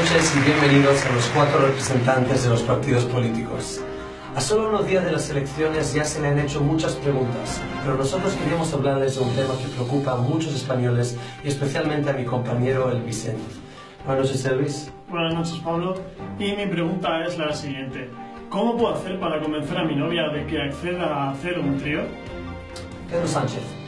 bienvenidos a los cuatro representantes de los partidos políticos. A solo unos días de las elecciones ya se le han hecho muchas preguntas, pero nosotros queríamos hablarles de un tema que preocupa a muchos españoles y especialmente a mi compañero el Vicente. Buenas noches, Elvis. Buenas noches, Pablo. Y mi pregunta es la siguiente. ¿Cómo puedo hacer para convencer a mi novia de que acceda a hacer un trío? Pedro Sánchez.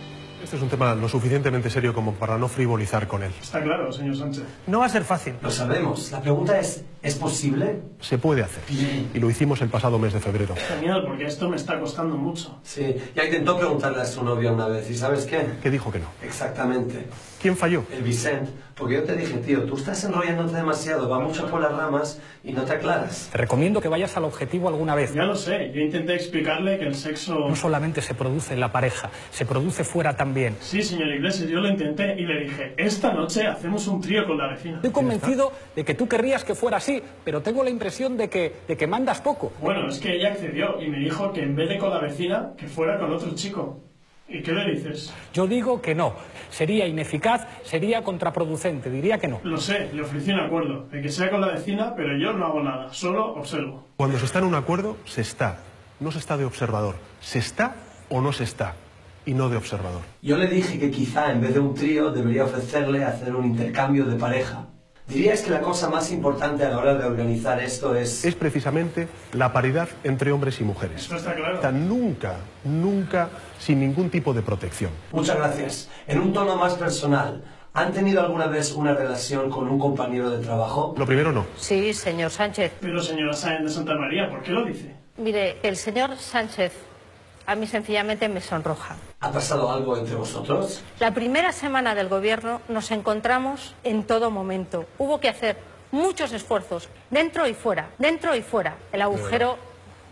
Este es un tema lo suficientemente serio como para no frivolizar con él. Está claro, señor Sánchez. No va a ser fácil. Lo sabemos. La pregunta es, ¿es posible? Se puede hacer. Y lo hicimos el pasado mes de febrero. Genial, porque esto me está costando mucho. Sí, ya intentó preguntarle a su novia una vez, ¿y sabes qué? Que dijo que no. Exactamente. ¿Quién falló? El Vicente. Porque yo te dije, tío, tú estás enrollándote demasiado, va mucho por las ramas y no te aclaras. Te recomiendo que vayas al objetivo alguna vez. Ya lo sé, yo intenté explicarle que el sexo... No solamente se produce en la pareja, se produce fuera también. Sí, señor Iglesias, yo lo intenté y le dije, esta noche hacemos un trío con la vecina. Estoy convencido de que tú querrías que fuera así, pero tengo la impresión de que, de que mandas poco. Bueno, es que ella accedió y me dijo que en vez de con la vecina, que fuera con otro chico. ¿Y qué le dices? Yo digo que no. Sería ineficaz, sería contraproducente, diría que no. Lo sé, le ofrecí un acuerdo, de que sea con la vecina, pero yo no hago nada, solo observo. Cuando se está en un acuerdo, se está. No se está de observador. Se está o no se está. Y no de observador. Yo le dije que quizá en vez de un trío debería ofrecerle hacer un intercambio de pareja. ¿Dirías que la cosa más importante a la hora de organizar esto es... Es precisamente la paridad entre hombres y mujeres. Esto está claro. Está nunca, nunca sin ningún tipo de protección. Muchas gracias. En un tono más personal, ¿han tenido alguna vez una relación con un compañero de trabajo? Lo primero no. Sí, señor Sánchez. Pero señora Sáenz de Santa María, ¿por qué lo dice? Mire, el señor Sánchez a mí sencillamente me sonroja. ¿Ha pasado algo entre vosotros? La primera semana del gobierno nos encontramos en todo momento. Hubo que hacer muchos esfuerzos, dentro y fuera, dentro y fuera. El agujero,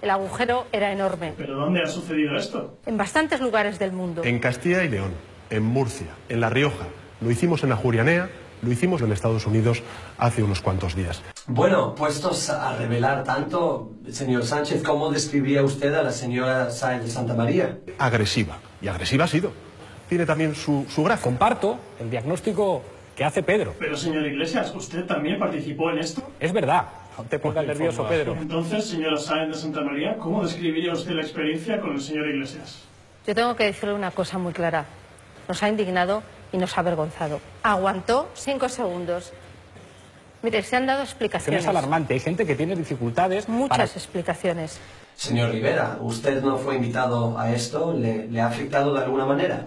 el agujero era enorme. ¿Pero dónde ha sucedido esto? En bastantes lugares del mundo. En Castilla y León, en Murcia, en La Rioja. Lo hicimos en la Jurianea, lo hicimos en Estados Unidos hace unos cuantos días. Bueno, puestos a revelar tanto, señor Sánchez, ¿cómo describiría usted a la señora Sáenz de Santa María? Agresiva. Y agresiva ha sido. Tiene también su, su gracia. Comparto el diagnóstico que hace Pedro. Pero señor Iglesias, ¿usted también participó en esto? Es verdad. No te pongas nervioso, Pedro. Entonces, señora Sáenz de Santa María, ¿cómo describiría usted la experiencia con el señor Iglesias? Yo tengo que decirle una cosa muy clara. Nos ha indignado y nos ha avergonzado. Aguantó cinco segundos. Mire, se han dado explicaciones. es alarmante. Hay gente que tiene dificultades. Muchas para- explicaciones. Señor Rivera, ¿usted no fue invitado a esto? ¿Le, le ha afectado de alguna manera?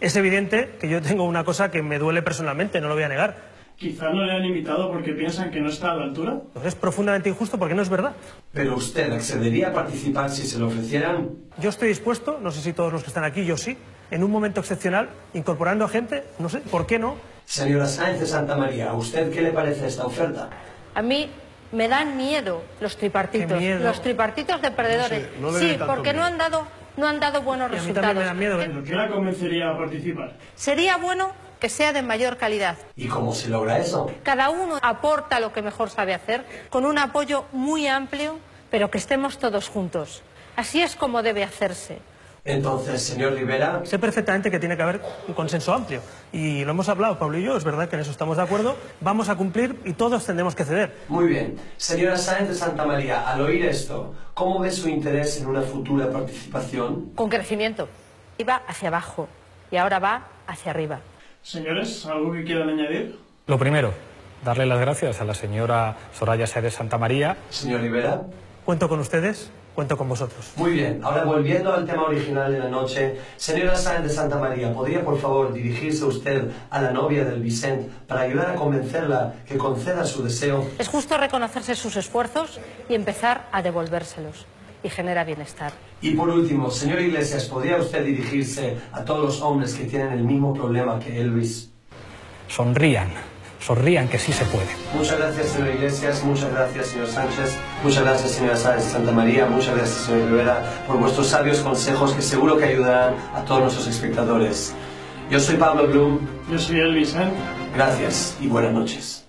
Es evidente que yo tengo una cosa que me duele personalmente, no lo voy a negar. Quizá no le han invitado porque piensan que no está a la altura. Es profundamente injusto porque no es verdad. ¿Pero usted accedería a participar si se lo ofrecieran? Yo estoy dispuesto, no sé si todos los que están aquí, yo sí, en un momento excepcional, incorporando a gente, no sé, ¿por qué no? Señora Sáenz de Santa María, ¿a usted qué le parece esta oferta? A mí me dan miedo los tripartitos. Miedo. Los tripartitos de perdedores. No sé, no le sí, porque no han dado, no han dado buenos Y a mí resultados. también me da miedo. ¿eh? ¿Pero qué la convencería a participar? Sería bueno que sea de mayor calidad. ¿Y cómo se logra eso? Cada uno aporta lo que mejor sabe hacer, con un apoyo muy amplio, pero que estemos todos juntos. Así es como debe hacerse. Entonces, señor Rivera, Sé perfectamente que tiene que haber un consenso amplio. Y lo hemos hablado, Pablo y yo, es verdad que en eso estamos de acuerdo. Vamos a cumplir y todos tendremos que ceder. muy bien. Señora Sáenz de Santa María, al oír esto, ¿cómo ve su interés en una futura participación? Con crecimiento. Iba hacia abajo y ahora va hacia arriba. Señores, ¿algo que quieran añadir? Lo primero, darle las gracias a la señora Soraya Sáenz de Santa María. Señor Rivera. Cuento con ustedes, cuento con vosotros. Muy bien, ahora volviendo al tema original de la noche, señora Sáenz de Santa María, ¿podría por favor dirigirse usted a la novia del Vicente para ayudar a convencerla que conceda su deseo? Es justo reconocerse sus esfuerzos y empezar a devolvérselos. Y genera bienestar. Y por último, señor Iglesias, ¿podría usted dirigirse a todos los hombres que tienen el mismo problema que Elvis? Sonrían, sonrían que sí se puede. Muchas gracias, señor Iglesias, muchas gracias, señor Sánchez, muchas gracias, señora Sáenz de Santa María, muchas gracias, señor Rivera, por vuestros sabios consejos que seguro que ayudarán a todos nuestros espectadores. Yo soy Pablo Bloom, Yo soy Elvis, ¿eh? gracias y buenas noches.